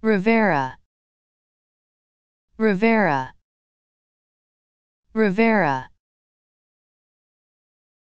Rivera. Rivera. Rivera.